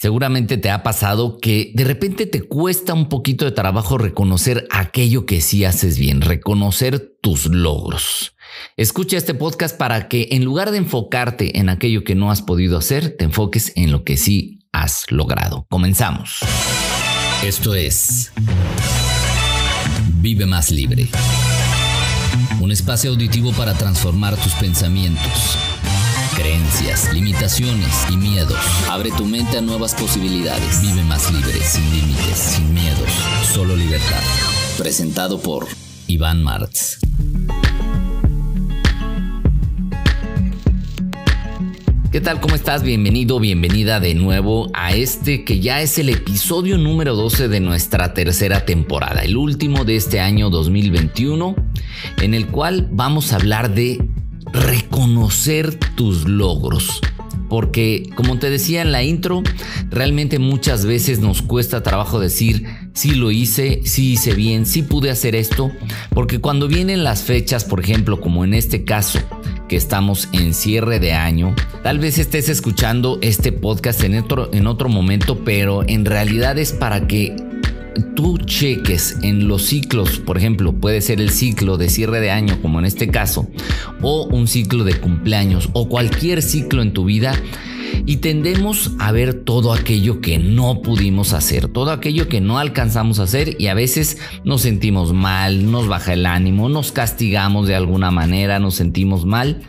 Seguramente te ha pasado que de repente te cuesta un poquito de trabajo reconocer aquello que sí haces bien, reconocer tus logros. Escucha este podcast para que en lugar de enfocarte en aquello que no has podido hacer, te enfoques en lo que sí has logrado. Comenzamos. Esto es Vive más libre. Un espacio auditivo para transformar tus pensamientos creencias, limitaciones y miedos. Abre tu mente a nuevas posibilidades. Vive más libre, sin límites, sin miedos, solo libertad. Presentado por Iván Martz. ¿Qué tal? ¿Cómo estás? Bienvenido, bienvenida de nuevo a este que ya es el episodio número 12 de nuestra tercera temporada, el último de este año 2021, en el cual vamos a hablar de reconocer tus logros. Porque, como te decía en la intro, realmente muchas veces nos cuesta trabajo decir, sí lo hice, sí hice bien, sí pude hacer esto. Porque cuando vienen las fechas, por ejemplo, como en este caso, que estamos en cierre de año, tal vez estés escuchando este podcast en otro, en otro momento, pero en realidad es para que tú cheques en los ciclos, por ejemplo, puede ser el ciclo de cierre de año, como en este caso, o un ciclo de cumpleaños, o cualquier ciclo en tu vida, y tendemos a ver todo aquello que no pudimos hacer, todo aquello que no alcanzamos a hacer y a veces nos sentimos mal, nos baja el ánimo, nos castigamos de alguna manera, nos sentimos mal,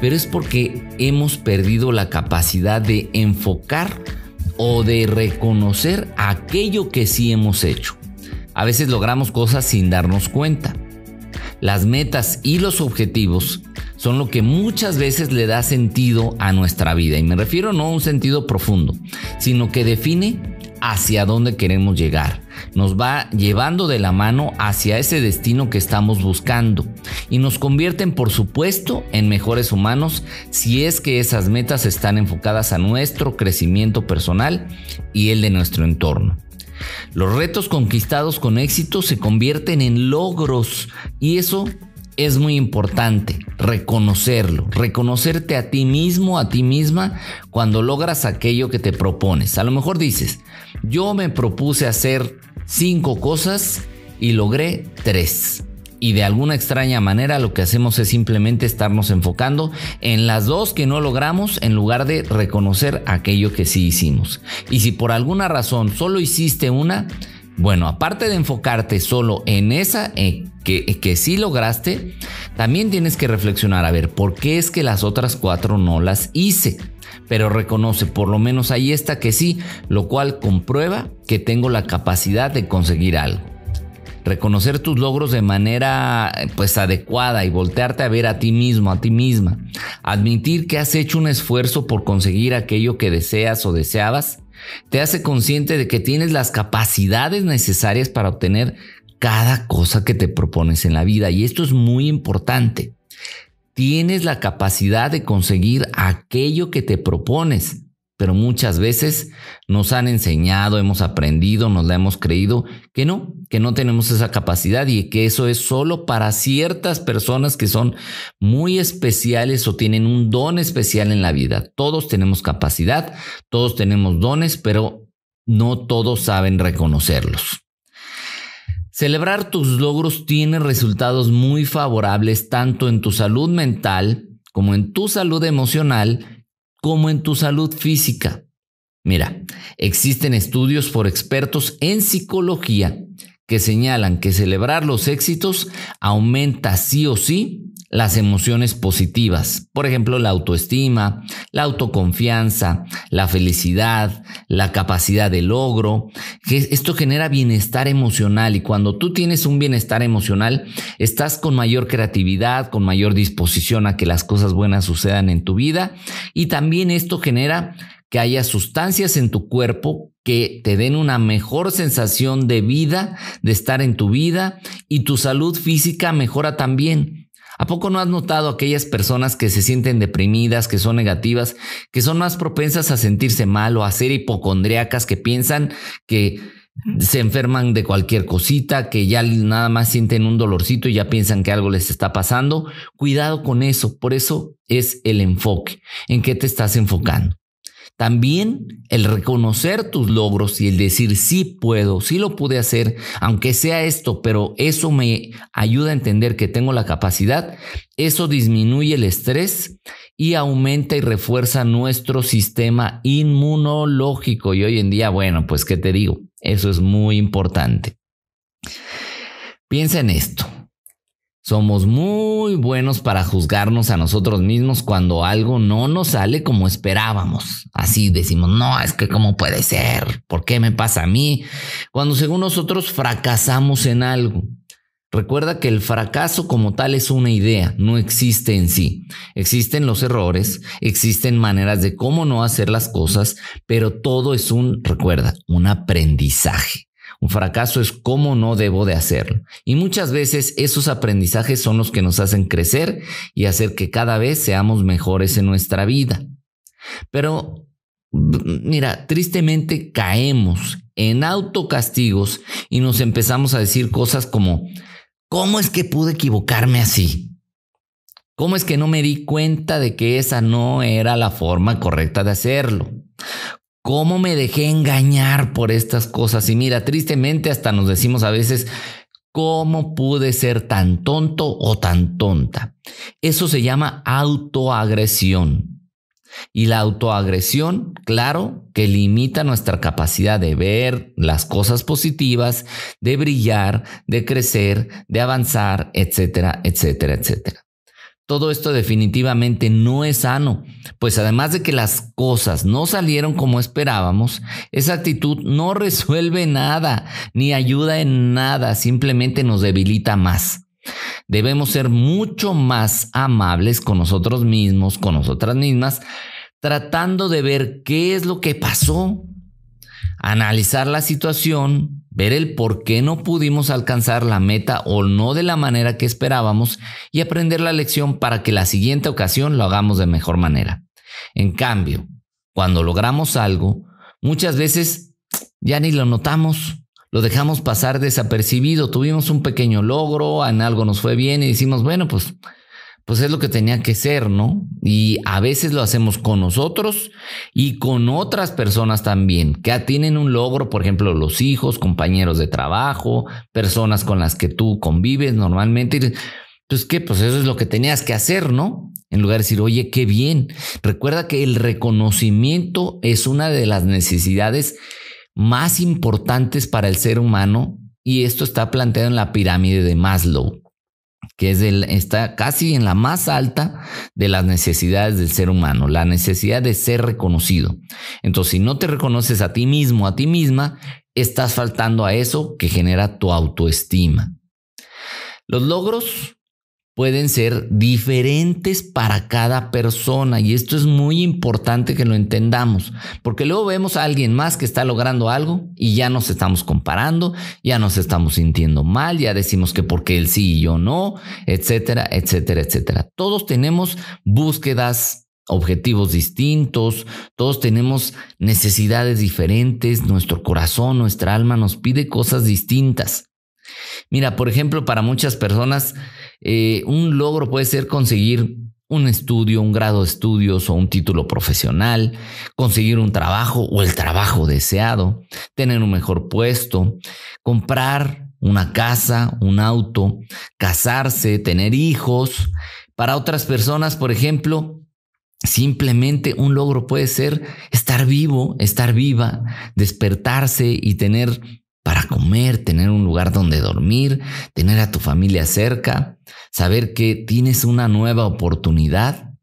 pero es porque hemos perdido la capacidad de enfocar o de reconocer aquello que sí hemos hecho. A veces logramos cosas sin darnos cuenta. Las metas y los objetivos son lo que muchas veces le da sentido a nuestra vida. Y me refiero no a un sentido profundo, sino que define hacia dónde queremos llegar. Nos va llevando de la mano hacia ese destino que estamos buscando y nos convierten, por supuesto, en mejores humanos si es que esas metas están enfocadas a nuestro crecimiento personal y el de nuestro entorno. Los retos conquistados con éxito se convierten en logros y eso es muy importante reconocerlo, reconocerte a ti mismo, a ti misma, cuando logras aquello que te propones. A lo mejor dices, yo me propuse hacer cinco cosas y logré tres. Y de alguna extraña manera lo que hacemos es simplemente estarnos enfocando en las dos que no logramos en lugar de reconocer aquello que sí hicimos. Y si por alguna razón solo hiciste una, bueno, aparte de enfocarte solo en esa eh, que, que sí lograste, también tienes que reflexionar a ver por qué es que las otras cuatro no las hice. Pero reconoce, por lo menos ahí está que sí, lo cual comprueba que tengo la capacidad de conseguir algo. Reconocer tus logros de manera pues adecuada y voltearte a ver a ti mismo, a ti misma. Admitir que has hecho un esfuerzo por conseguir aquello que deseas o deseabas te hace consciente de que tienes las capacidades necesarias para obtener cada cosa que te propones en la vida. Y esto es muy importante. Tienes la capacidad de conseguir aquello que te propones pero muchas veces nos han enseñado, hemos aprendido, nos la hemos creído que no, que no tenemos esa capacidad y que eso es solo para ciertas personas que son muy especiales o tienen un don especial en la vida. Todos tenemos capacidad, todos tenemos dones, pero no todos saben reconocerlos. Celebrar tus logros tiene resultados muy favorables tanto en tu salud mental como en tu salud emocional como en tu salud física. Mira, existen estudios por expertos en psicología que señalan que celebrar los éxitos aumenta sí o sí las emociones positivas, por ejemplo, la autoestima, la autoconfianza, la felicidad, la capacidad de logro, que esto genera bienestar emocional. Y cuando tú tienes un bienestar emocional, estás con mayor creatividad, con mayor disposición a que las cosas buenas sucedan en tu vida. Y también esto genera que haya sustancias en tu cuerpo que te den una mejor sensación de vida, de estar en tu vida y tu salud física mejora también. ¿A poco no has notado aquellas personas que se sienten deprimidas, que son negativas, que son más propensas a sentirse mal o a ser hipocondriacas, que piensan que se enferman de cualquier cosita, que ya nada más sienten un dolorcito y ya piensan que algo les está pasando? Cuidado con eso, por eso es el enfoque, en qué te estás enfocando. También el reconocer tus logros y el decir sí puedo, sí lo pude hacer, aunque sea esto, pero eso me ayuda a entender que tengo la capacidad, eso disminuye el estrés y aumenta y refuerza nuestro sistema inmunológico. Y hoy en día, bueno, pues qué te digo, eso es muy importante. Piensa en esto. Somos muy buenos para juzgarnos a nosotros mismos cuando algo no nos sale como esperábamos. Así decimos, no, es que cómo puede ser, ¿por qué me pasa a mí? Cuando según nosotros fracasamos en algo. Recuerda que el fracaso como tal es una idea, no existe en sí. Existen los errores, existen maneras de cómo no hacer las cosas, pero todo es un, recuerda, un aprendizaje. Un fracaso es cómo no debo de hacerlo. Y muchas veces esos aprendizajes son los que nos hacen crecer y hacer que cada vez seamos mejores en nuestra vida. Pero, mira, tristemente caemos en autocastigos y nos empezamos a decir cosas como, ¿cómo es que pude equivocarme así? ¿Cómo es que no me di cuenta de que esa no era la forma correcta de hacerlo? ¿Cómo me dejé engañar por estas cosas? Y mira, tristemente hasta nos decimos a veces, ¿cómo pude ser tan tonto o tan tonta? Eso se llama autoagresión. Y la autoagresión, claro, que limita nuestra capacidad de ver las cosas positivas, de brillar, de crecer, de avanzar, etcétera, etcétera, etcétera. Todo esto definitivamente no es sano, pues además de que las cosas no salieron como esperábamos, esa actitud no resuelve nada, ni ayuda en nada, simplemente nos debilita más. Debemos ser mucho más amables con nosotros mismos, con nosotras mismas, tratando de ver qué es lo que pasó, analizar la situación, ver el por qué no pudimos alcanzar la meta o no de la manera que esperábamos y aprender la lección para que la siguiente ocasión lo hagamos de mejor manera. En cambio, cuando logramos algo, muchas veces ya ni lo notamos, lo dejamos pasar desapercibido, tuvimos un pequeño logro, en algo nos fue bien y decimos, bueno, pues pues es lo que tenía que ser, ¿no? Y a veces lo hacemos con nosotros y con otras personas también, que tienen un logro, por ejemplo, los hijos, compañeros de trabajo, personas con las que tú convives normalmente. Pues qué, pues eso es lo que tenías que hacer, ¿no? En lugar de decir, oye, qué bien. Recuerda que el reconocimiento es una de las necesidades más importantes para el ser humano y esto está planteado en la pirámide de Maslow que es está casi en la más alta de las necesidades del ser humano, la necesidad de ser reconocido. Entonces, si no te reconoces a ti mismo, a ti misma, estás faltando a eso que genera tu autoestima. Los logros pueden ser diferentes para cada persona y esto es muy importante que lo entendamos, porque luego vemos a alguien más que está logrando algo y ya nos estamos comparando, ya nos estamos sintiendo mal, ya decimos que porque él sí y yo no, etcétera, etcétera, etcétera. Todos tenemos búsquedas objetivos distintos, todos tenemos necesidades diferentes, nuestro corazón, nuestra alma nos pide cosas distintas. Mira, por ejemplo, para muchas personas, eh, un logro puede ser conseguir un estudio, un grado de estudios o un título profesional, conseguir un trabajo o el trabajo deseado, tener un mejor puesto, comprar una casa, un auto, casarse, tener hijos. Para otras personas, por ejemplo, simplemente un logro puede ser estar vivo, estar viva, despertarse y tener para comer, tener un lugar donde dormir, tener a tu familia cerca, saber que tienes una nueva oportunidad.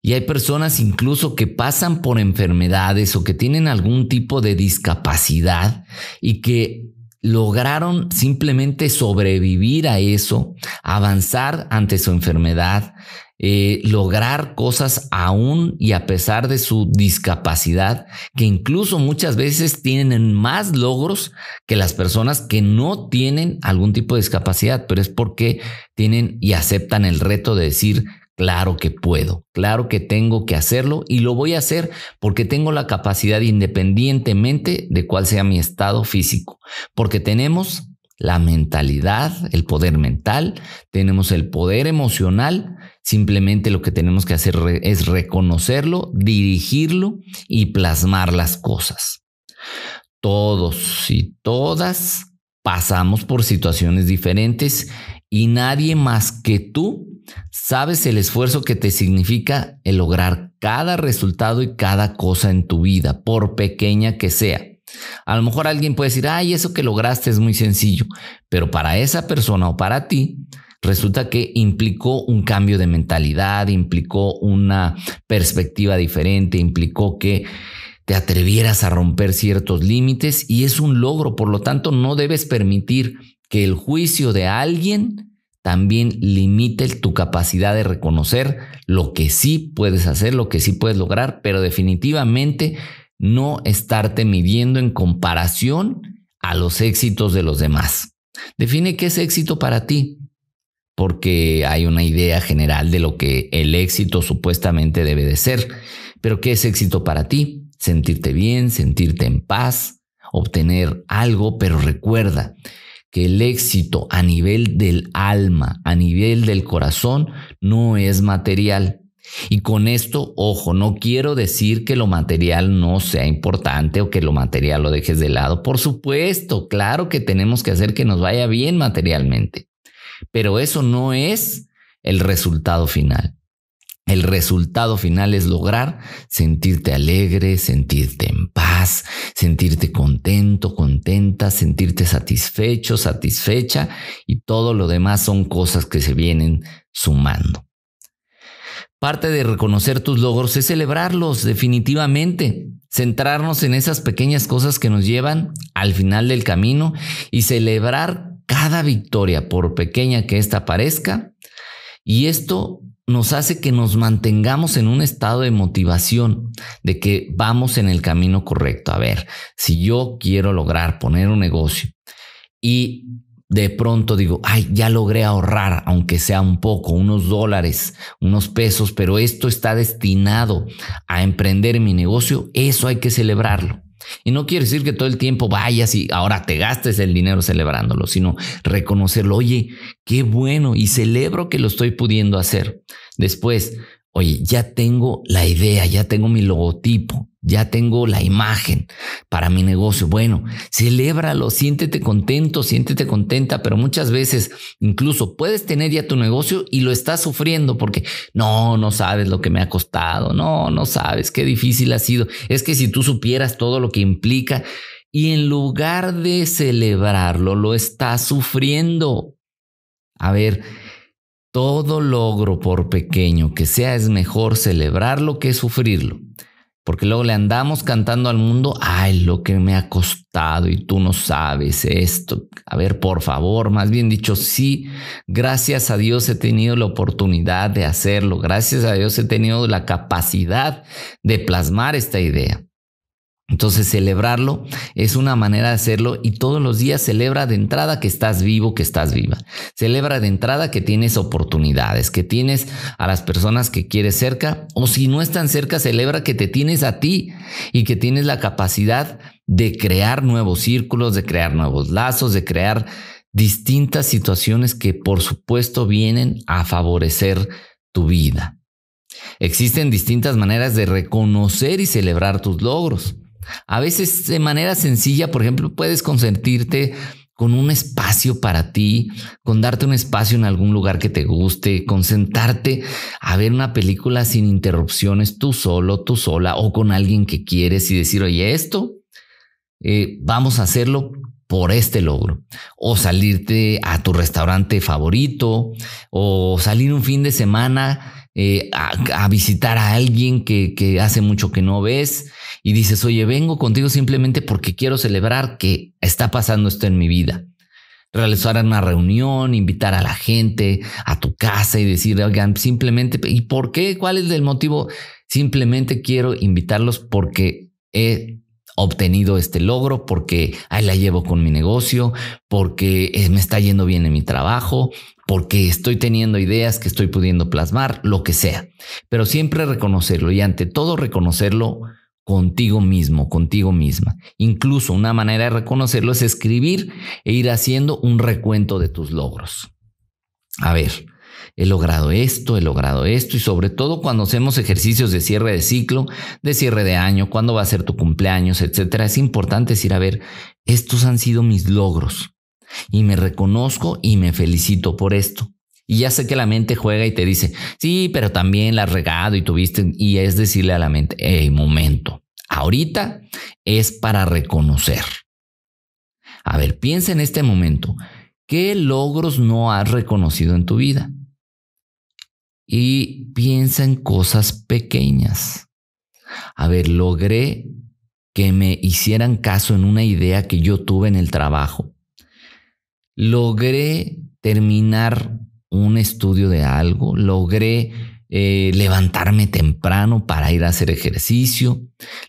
Y hay personas incluso que pasan por enfermedades o que tienen algún tipo de discapacidad y que lograron simplemente sobrevivir a eso, avanzar ante su enfermedad, eh, lograr cosas aún y a pesar de su discapacidad, que incluso muchas veces tienen más logros que las personas que no tienen algún tipo de discapacidad, pero es porque tienen y aceptan el reto de decir, Claro que puedo, claro que tengo que hacerlo y lo voy a hacer porque tengo la capacidad independientemente de cuál sea mi estado físico, porque tenemos la mentalidad, el poder mental, tenemos el poder emocional, simplemente lo que tenemos que hacer es reconocerlo, dirigirlo y plasmar las cosas. Todos y todas pasamos por situaciones diferentes y nadie más que tú sabes el esfuerzo que te significa el lograr cada resultado y cada cosa en tu vida, por pequeña que sea. A lo mejor alguien puede decir, ay, eso que lograste es muy sencillo, pero para esa persona o para ti, resulta que implicó un cambio de mentalidad, implicó una perspectiva diferente, implicó que te atrevieras a romper ciertos límites y es un logro, por lo tanto no debes permitir que el juicio de alguien también limite tu capacidad de reconocer lo que sí puedes hacer, lo que sí puedes lograr, pero definitivamente no estarte midiendo en comparación a los éxitos de los demás. Define qué es éxito para ti, porque hay una idea general de lo que el éxito supuestamente debe de ser. Pero ¿qué es éxito para ti? Sentirte bien, sentirte en paz, obtener algo, pero recuerda que el éxito a nivel del alma, a nivel del corazón, no es material. Y con esto, ojo, no quiero decir que lo material no sea importante o que lo material lo dejes de lado. Por supuesto, claro que tenemos que hacer que nos vaya bien materialmente, pero eso no es el resultado final. El resultado final es lograr sentirte alegre, sentirte en paz, sentirte contento, contenta, sentirte satisfecho, satisfecha y todo lo demás son cosas que se vienen sumando. Parte de reconocer tus logros es celebrarlos definitivamente, centrarnos en esas pequeñas cosas que nos llevan al final del camino y celebrar cada victoria, por pequeña que ésta parezca. Y esto nos hace que nos mantengamos en un estado de motivación, de que vamos en el camino correcto. A ver, si yo quiero lograr poner un negocio y de pronto digo, ay, ya logré ahorrar, aunque sea un poco, unos dólares, unos pesos, pero esto está destinado a emprender mi negocio, eso hay que celebrarlo. Y no quiere decir que todo el tiempo vayas y ahora te gastes el dinero celebrándolo, sino reconocerlo, oye, qué bueno y celebro que lo estoy pudiendo hacer. Después, oye, ya tengo la idea, ya tengo mi logotipo, ya tengo la imagen para mi negocio. Bueno, celébralo, siéntete contento, siéntete contenta, pero muchas veces incluso puedes tener ya tu negocio y lo estás sufriendo porque no, no sabes lo que me ha costado, no, no sabes qué difícil ha sido. Es que si tú supieras todo lo que implica y en lugar de celebrarlo, lo estás sufriendo. A ver, todo logro, por pequeño que sea, es mejor celebrarlo que sufrirlo. Porque luego le andamos cantando al mundo, ay, lo que me ha costado y tú no sabes esto. A ver, por favor, más bien dicho, sí, gracias a Dios he tenido la oportunidad de hacerlo. Gracias a Dios he tenido la capacidad de plasmar esta idea. Entonces celebrarlo es una manera de hacerlo y todos los días celebra de entrada que estás vivo, que estás viva. Celebra de entrada que tienes oportunidades, que tienes a las personas que quieres cerca o si no están cerca, celebra que te tienes a ti y que tienes la capacidad de crear nuevos círculos, de crear nuevos lazos, de crear distintas situaciones que por supuesto vienen a favorecer tu vida. Existen distintas maneras de reconocer y celebrar tus logros. A veces de manera sencilla, por ejemplo, puedes consentirte con un espacio para ti, con darte un espacio en algún lugar que te guste, con sentarte a ver una película sin interrupciones, tú solo, tú sola o con alguien que quieres y decir, oye, esto eh, vamos a hacerlo por este logro. O salirte a tu restaurante favorito, o salir un fin de semana eh, a, visitar a alguien que, que hace mucho que no ves y dices, oye, vengo contigo simplemente porque quiero celebrar que está pasando esto en mi vida. Realizar una reunión, invitar a la gente a tu casa y decir, oigan, simplemente, ¿y por qué? ¿Cuál es el motivo? Simplemente quiero invitarlos porque he obtenido este logro, porque ahí la llevo con mi negocio, porque eh, me está yendo bien en mi trabajo, porque estoy teniendo ideas que estoy pudiendo plasmar, lo que sea. Pero siempre reconocerlo y ante todo reconocerlo contigo mismo, contigo misma. Incluso una manera de reconocerlo es escribir e ir haciendo un recuento de tus logros. A ver, he logrado esto, he logrado esto y sobre todo cuando hacemos ejercicios de cierre de ciclo, de cierre de año, cuándo va a ser tu cumpleaños, etcétera, es importante decir, a ver, estos han sido mis logros y me reconozco y me felicito por esto. Y ya sé que la mente juega y te dice, sí, pero también la has regado y tuviste, y es decirle a la mente, hey, momento, ahorita es para reconocer. A ver, piensa en este momento, ¿qué logros no has reconocido en tu vida? Y piensa en cosas pequeñas. A ver, logré que me hicieran caso en una idea que yo tuve en el trabajo. Logré terminar un estudio de algo, logré eh, levantarme temprano para ir a hacer ejercicio,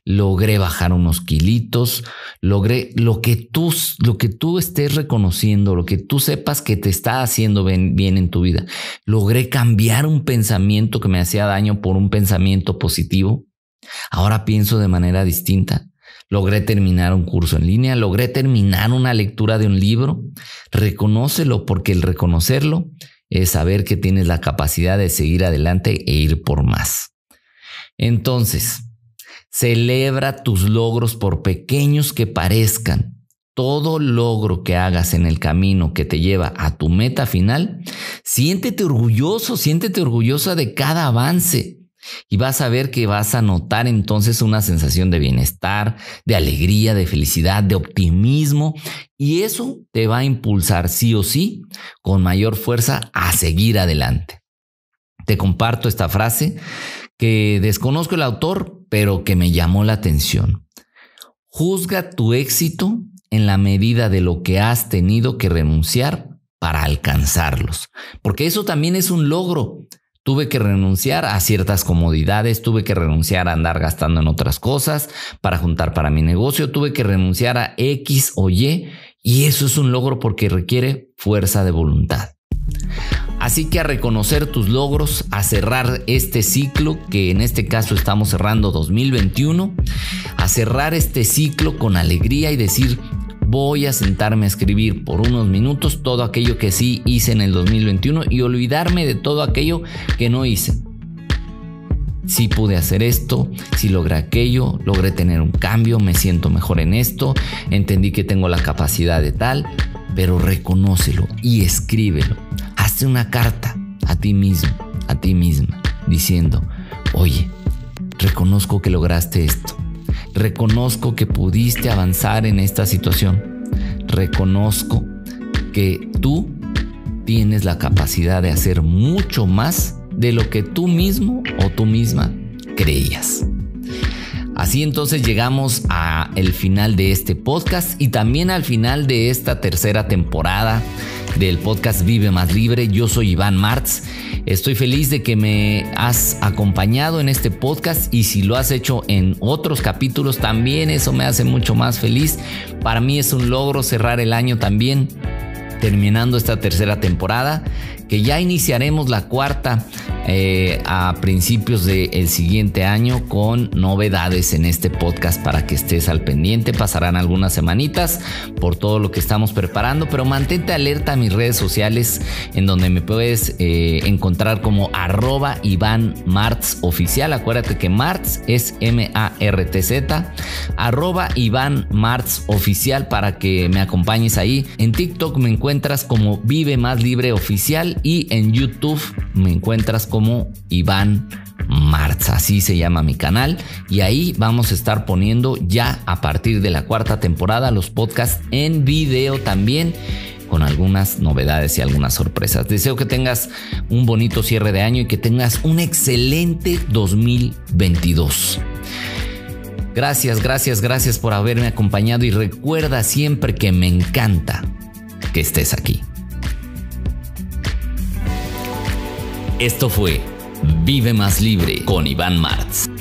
logré bajar unos kilitos, logré lo que tú, lo que tú estés reconociendo, lo que tú sepas que te está haciendo bien, bien en tu vida. Logré cambiar un pensamiento que me hacía daño por un pensamiento positivo. Ahora pienso de manera distinta. Logré terminar un curso en línea, logré terminar una lectura de un libro. Reconócelo porque el reconocerlo es saber que tienes la capacidad de seguir adelante e ir por más. Entonces, celebra tus logros por pequeños que parezcan. Todo logro que hagas en el camino que te lleva a tu meta final, siéntete orgulloso, siéntete orgullosa de cada avance. Y vas a ver que vas a notar entonces una sensación de bienestar, de alegría, de felicidad, de optimismo. Y eso te va a impulsar sí o sí con mayor fuerza a seguir adelante. Te comparto esta frase que desconozco el autor, pero que me llamó la atención. Juzga tu éxito en la medida de lo que has tenido que renunciar para alcanzarlos, porque eso también es un logro. Tuve que renunciar a ciertas comodidades, tuve que renunciar a andar gastando en otras cosas para juntar para mi negocio, tuve que renunciar a X o Y y eso es un logro porque requiere fuerza de voluntad. Así que a reconocer tus logros, a cerrar este ciclo, que en este caso estamos cerrando 2021, a cerrar este ciclo con alegría y decir, voy a sentarme a escribir por unos minutos todo aquello que sí hice en el 2021 y olvidarme de todo aquello que no hice. Si pude hacer esto, si logré aquello, logré tener un cambio, me siento mejor en esto, entendí que tengo la capacidad de tal, pero reconócelo y escríbelo. Hazte una carta a ti mismo, a ti misma, diciendo, oye, reconozco que lograste esto Reconozco que pudiste avanzar en esta situación. Reconozco que tú tienes la capacidad de hacer mucho más de lo que tú mismo o tú misma creías. Así entonces llegamos a el final de este podcast y también al final de esta tercera temporada del podcast Vive Más Libre. Yo soy Iván Martz. Estoy feliz de que me has acompañado en este podcast y si lo has hecho en otros capítulos también eso me hace mucho más feliz. Para mí es un logro cerrar el año también terminando esta tercera temporada que ya iniciaremos la cuarta eh, a principios del siguiente año con novedades en este podcast para que estés al pendiente. Pasarán algunas semanitas por todo lo que estamos preparando, pero mantente alerta a mis redes sociales en donde me puedes eh, encontrar como arroba Iván Martz oficial. Acuérdate que Martz es M-A-R-T-Z, arroba Iván Martz oficial para que me acompañes ahí. En TikTok me encuentras como Vive Más Libre Oficial y en YouTube me encuentras como Iván Marza, así se llama mi canal y ahí vamos a estar poniendo ya a partir de la cuarta temporada los podcasts en video también con algunas novedades y algunas sorpresas. Deseo que tengas un bonito cierre de año y que tengas un excelente 2022. Gracias, gracias, gracias por haberme acompañado y recuerda siempre que me encanta que estés aquí. Esto fue Vive más libre con Iván Martz.